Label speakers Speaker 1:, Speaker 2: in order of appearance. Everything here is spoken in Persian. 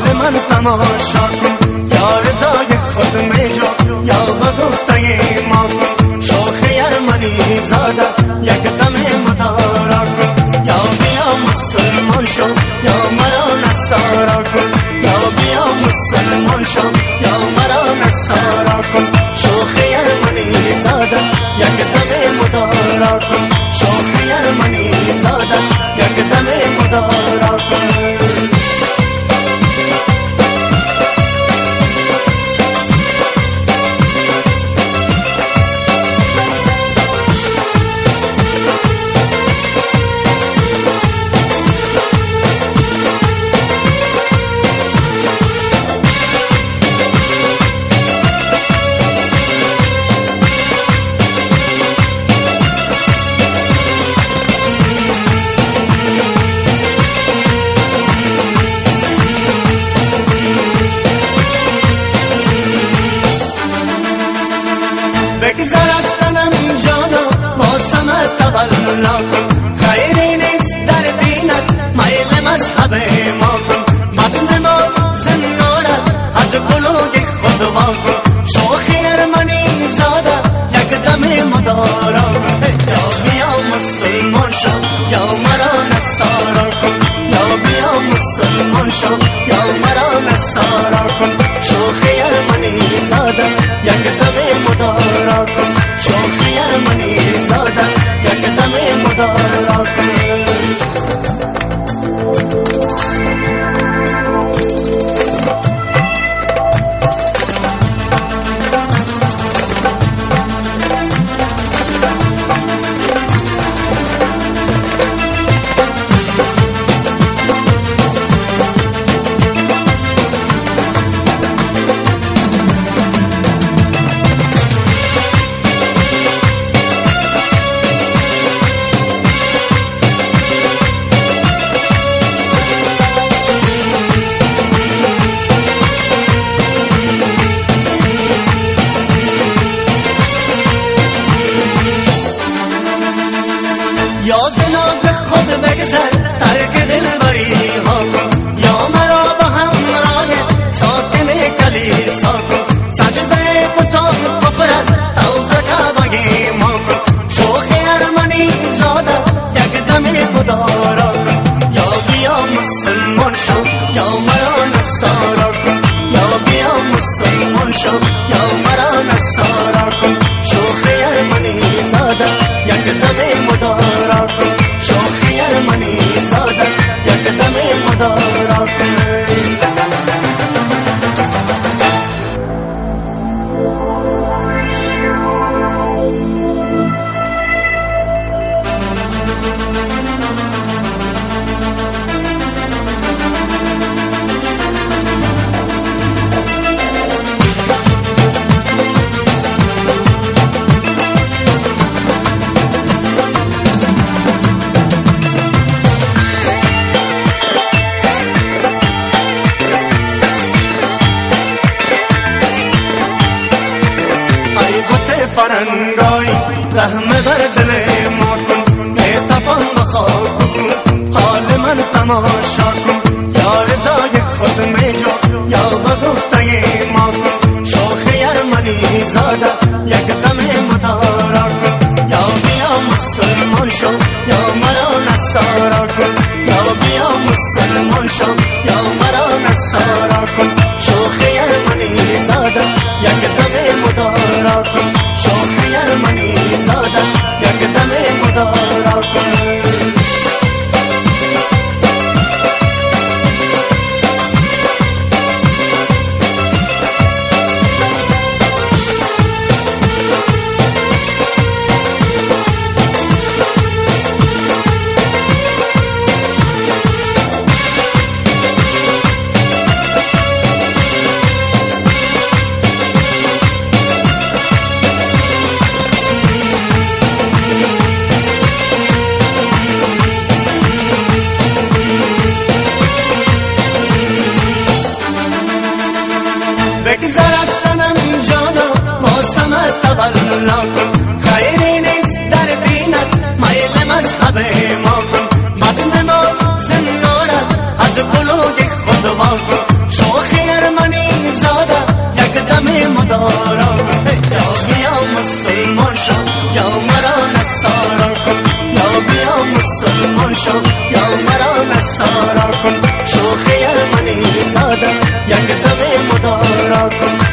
Speaker 1: حال من تماشا کن. یا رضای خود میجا یا به گفته ما کن. شوخ یرمنی زاده. یک دم مدارا کن. یا بیا مسلمان شو. یا مرا نصارا کن. یا بیا مسلمان شو. یا مرا نصارا کن. شوخ یرمنی زاده. یک دم مدارا کن. شوخ یرمنی زاده. بگذر از سنم جانا با سمت تبلا کن یا زناز خود بگذر ترک دل بری ها کن. یا مرا به همراه ساکن کلیسا کن. سجده بتان کفر از توف کعبگی ما کن. شوخ ارمنی زاده یک دم مدارا کن. یا بیا مسلمان شو یا مرا نصارا کن. یا بیا مسلمان شو یا مرا نصارا کن. شوخ ارمنی زاده یک دم دم یک دم مدارا